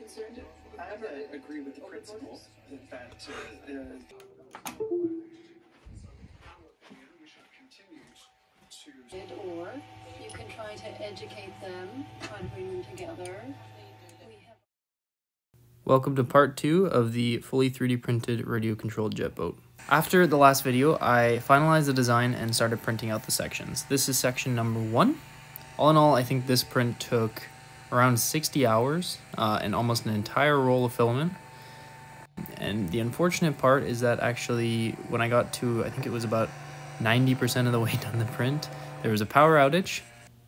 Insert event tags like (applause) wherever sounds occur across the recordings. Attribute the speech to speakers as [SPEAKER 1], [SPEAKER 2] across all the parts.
[SPEAKER 1] concerned, I uh, agree with the principle that uh, uh, we should continue to.
[SPEAKER 2] or you can try to educate them, try to bring them together. We have
[SPEAKER 3] Welcome to part two of the fully 3D printed radio controlled jet boat. After the last video, I finalized the design and started printing out the sections. This is section number one. All in all, I think this print took around 60 hours uh, and almost an entire roll of filament. And the unfortunate part is that actually, when I got to, I think it was about 90% of the (laughs) way done the print, there was a power outage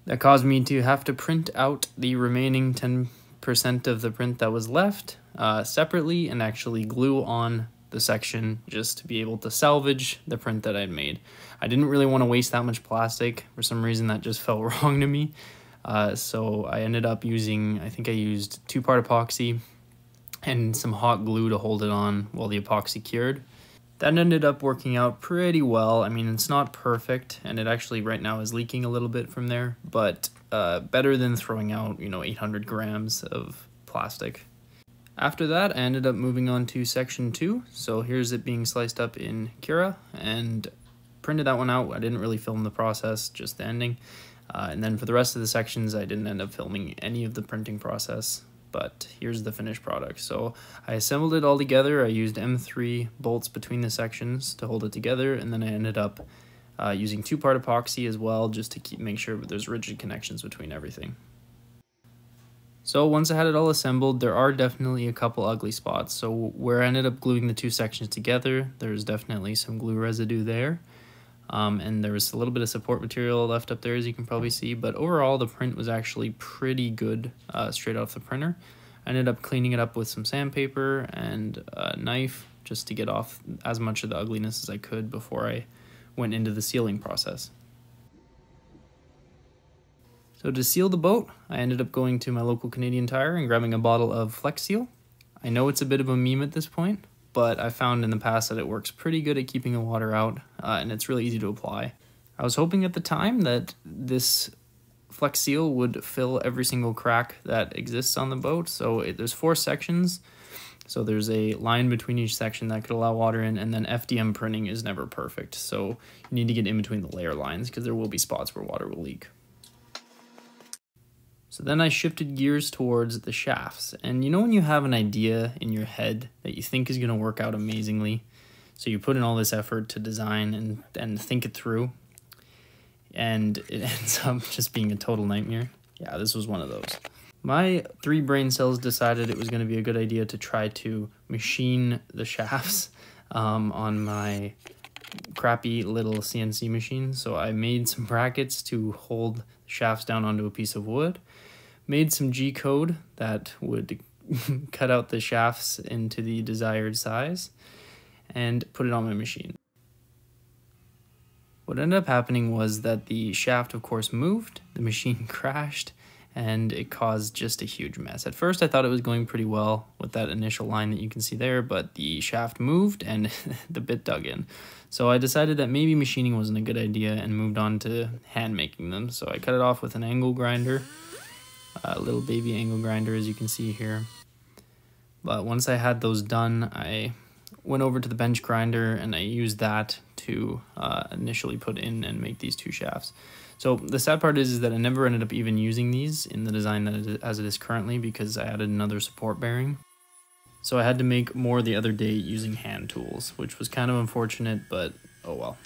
[SPEAKER 3] that caused me to have to print out the remaining 10% of the print that was left uh, separately and actually glue on the section just to be able to salvage the print that I'd made. I didn't really want to waste that much plastic. For some reason, that just (laughs) felt wrong to me. Uh, so I ended up using, I think I used two part epoxy and some hot glue to hold it on while the epoxy cured. That ended up working out pretty well. I mean, it's not perfect, and it actually right now is leaking a little bit from there, but uh, better than throwing out, you know, 800 grams of plastic. After that, I ended up moving on to section two. So here's it being sliced up in Cura and printed that one out. I didn't really film the process, just the ending. Uh, and then for the rest of the sections, I didn't end up filming any of the printing process, but here's the finished product. So I assembled it all together. I used M3 bolts between the sections to hold it together, and then I ended up uh, using two-part epoxy as well, just to keep make sure there's rigid connections between everything. So once I had it all assembled, there are definitely a couple ugly spots. So where I ended up gluing the two sections together, there's definitely some glue residue there. Um, and there was a little bit of support material left up there, as you can probably see. But overall, the print was actually pretty good uh, straight off the printer. I ended up cleaning it up with some sandpaper and a knife just to get off as much of the ugliness as I could before I went into the sealing process. So to seal the boat, I ended up going to my local Canadian Tire and grabbing a bottle of Flex Seal. I know it's a bit of a meme at this point, but I found in the past that it works pretty good at keeping the water out, uh, and it's really easy to apply. I was hoping at the time that this Flex Seal would fill every single crack that exists on the boat. So it, there's four sections. So there's a line between each section that could allow water in, and then FDM printing is never perfect. So you need to get in between the layer lines because there will be spots where water will leak. So then I shifted gears towards the shafts. And you know when you have an idea in your head that you think is going to work out amazingly? So you put in all this effort to design and, and think it through, and it (laughs) ends up just being a total nightmare. Yeah, this was one of those. My three brain cells decided it was going to be a good idea to try to machine the shafts (laughs) um, on my crappy little CNC machine. So I made some brackets to hold shafts down onto a piece of wood, made some G code that would (laughs) cut out the shafts into the desired size, and put it on my machine. What ended up happening was that the shaft, of course, moved, the machine (laughs) crashed, and it caused just a huge mess. At first, I thought it was going pretty well with that initial line that you can see there, but the shaft moved and (laughs) the bit dug in. So I decided that maybe machining wasn't a good idea and moved on to hand making them. So I cut it off with an angle grinder, a little baby angle grinder as you can see here. But once I had those done, I went over to the bench grinder and I used that to uh, initially put in and make these two shafts. So the sad part is, is that I never ended up even using these in the design that as it is currently because I added another support bearing. So I had to make more the other day using hand tools, which was kind of unfortunate, but oh well.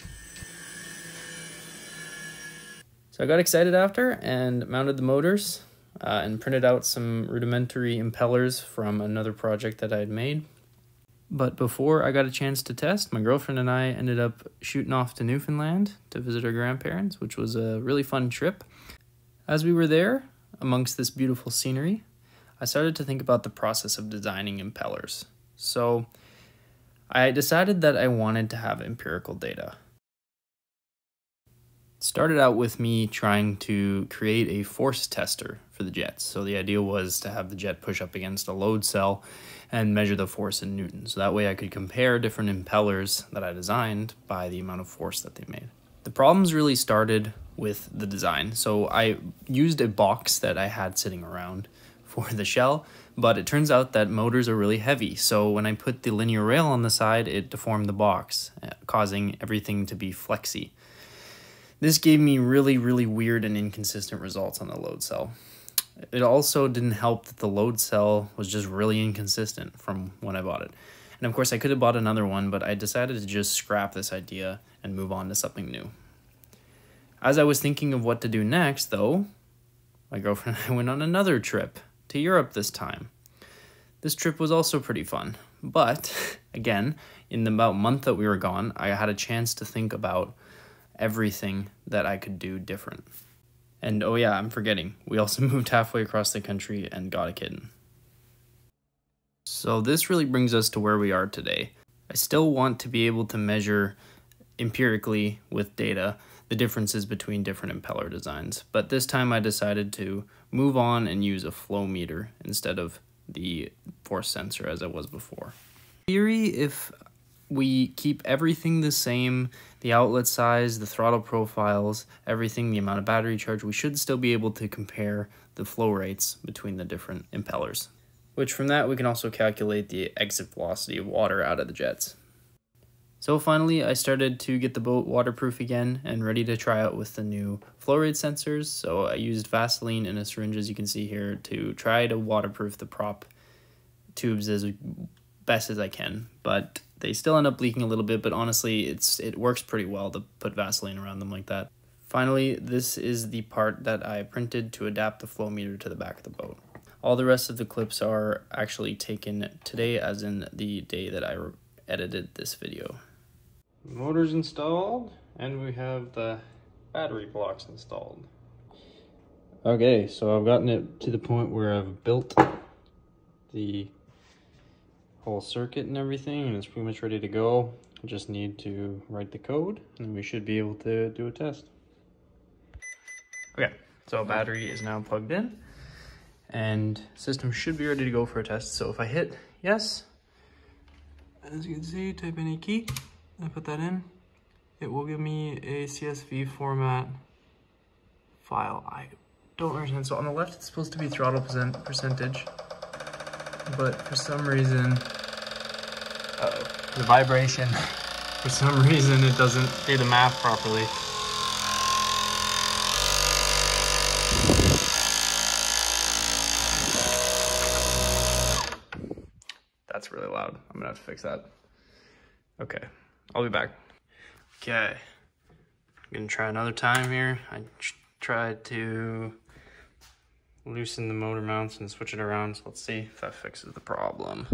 [SPEAKER 3] So I got excited after and mounted the motors uh, and printed out some rudimentary impellers from another project that I had made. But before I got a chance to test, my girlfriend and I ended up shooting off to Newfoundland to visit our grandparents, which was a really fun trip. As we were there, amongst this beautiful scenery, I started to think about the process of designing impellers. So I decided that I wanted to have empirical data. Started out with me trying to create a force tester for the jets. So the idea was to have the jet push up against a load cell and measure the force in newtons. So that way I could compare different impellers that I designed by the amount of force that they made. The problems really started with the design. So I used a box that I had sitting around (laughs) for the shell, but it turns out that motors are really heavy. So when I put the linear rail on the side, it deformed the box, causing everything to be flexy. This gave me really, really weird and inconsistent results on the load cell. It also didn't help that the load cell was just really inconsistent from when I bought it. And of course, I could have bought another one, but I decided to just scrap this idea and move on to something new. As I was thinking of what to do next, though, my girlfriend (laughs) and I went on another trip to Europe this time. This trip was also pretty fun, but (laughs) again, in the about month that we were gone, I had a chance to think about everything that I could do different. And oh yeah, I'm forgetting, we also (laughs) moved halfway across the country and got a kitten. So this really brings us to where we are today. I still want to be able to measure empirically with data the differences between different impeller designs, but this time I decided to move on and use a flow meter instead of the force sensor as it was before. In theory, if we keep everything the same, the outlet size, the throttle profiles, everything, the amount of battery charge, we should still be able to compare the flow rates between the different impellers. Which from that, we can also calculate the exit velocity of water out of the jets. So finally, I started to get the boat waterproof again and ready to try out with the new flow rate sensors. So I used Vaseline in a syringe, as you can see here, to try to waterproof the prop tubes as best as I can. But they still end up leaking a little bit, but honestly, it's it works pretty well to put Vaseline around them like that. Finally, this is the part that I printed to adapt the flow meter to the back of the boat. All the rest of the clips are actually taken today, as in the day that I edited this video. Motor's installed, and we have the battery blocks installed. Okay, so I've gotten it to the point where I've built the whole circuit and everything and it's pretty much ready to go. I just need to write the code and we should be able to do a test. Okay, so battery is now plugged in and system should be ready to go for a test. So if I hit yes, as you can see, type any key, and put that in, it will give me a CSV format file. I don't understand. So on the left, it's supposed to be throttle percent percentage, but for some reason, uh -oh. The vibration, (laughs) for some reason, it doesn't do the math properly. That's really loud. I'm gonna have to fix that. Okay, I'll be back. Okay, I'm gonna try another time here. I tried to loosen the motor mounts and switch it around. So let's see if that fixes the problem.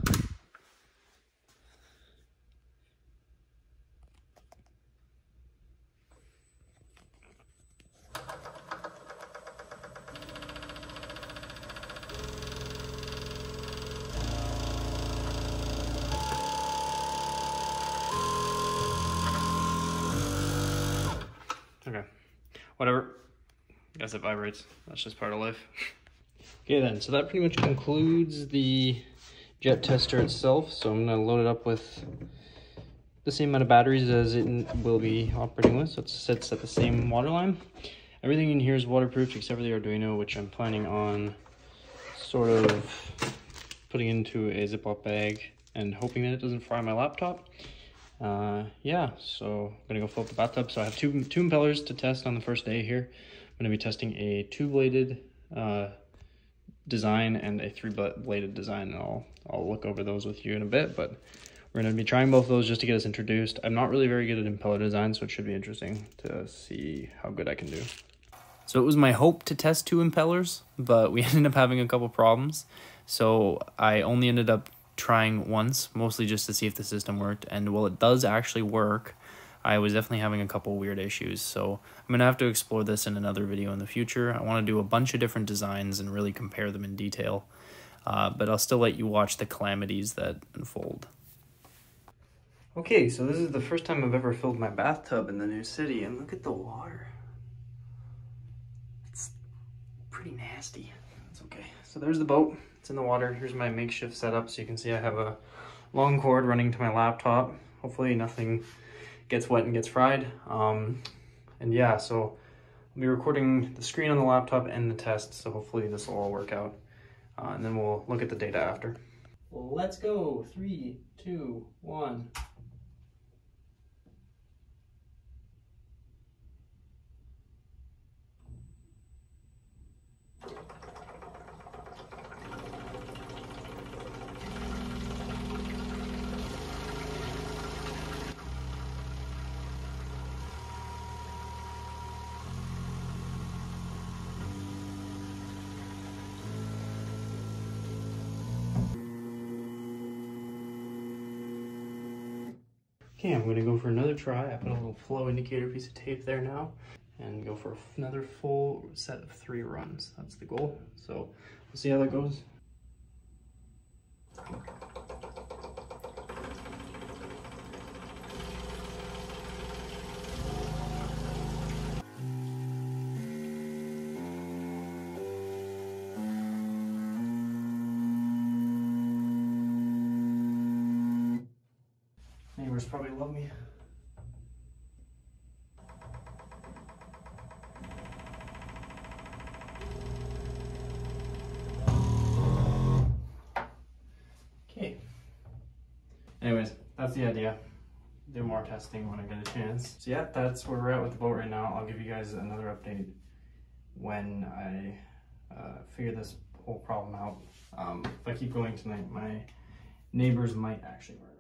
[SPEAKER 3] Okay, whatever. Guess it vibrates. That's just part of life. okay then, so that pretty much concludes the jet tester itself. So I'm gonna load it up with the same amount of batteries as it will be operating with. So it sits at the same water line. Everything in here is waterproof except for the Arduino, which I'm planning on sort of putting into a Ziploc bag and hoping that it doesn't fry my laptop uh, yeah, so I'm gonna go fill up the bathtub. So I have two, two impellers to test on the first day here. I'm gonna be testing a two-bladed uh, design and a three-bladed design, and I'll, I'll look over those with you in a bit, but we're gonna be trying both of those just to get us introduced. I'm not really very good at impeller design, so it should be interesting to see how good I can do. So it was my hope to test two impellers, but we (laughs) ended up having a couple problems. So I only ended up trying once, mostly just to see if the system worked. And while it does actually work, I was definitely having a couple weird issues. So I'm going to have to explore this in another video in the future. I want to do a bunch of different designs and really compare them in detail. Uh, but I'll still let you watch the calamities that unfold. Okay, so this is the first time I've ever filled my bathtub in the new city, and look at the water. It's pretty nasty. It's okay. So there's the boat. It's in the water. Here's my makeshift setup. So you can see I have a long cord running to my laptop. Hopefully nothing gets wet and gets fried. Um, and yeah, so I'll be recording the screen on the laptop and the test. So hopefully this will all work out. uh, and then we'll look at the data after. Let's go. Three, two, one. Okay, I'm gonna go for another try. I put a little flow indicator piece of tape there now and go for another full set of three runs. That's the goal. So we'll see how that goes. Neighbors probably love me. Okay. Anyways, that's the idea. Do more testing when I get a chance. So yeah, that's where we're at with the boat right now. I'll give you guys another update when I uh, figure this whole problem out. Um, if I keep going tonight, my neighbors might actually work.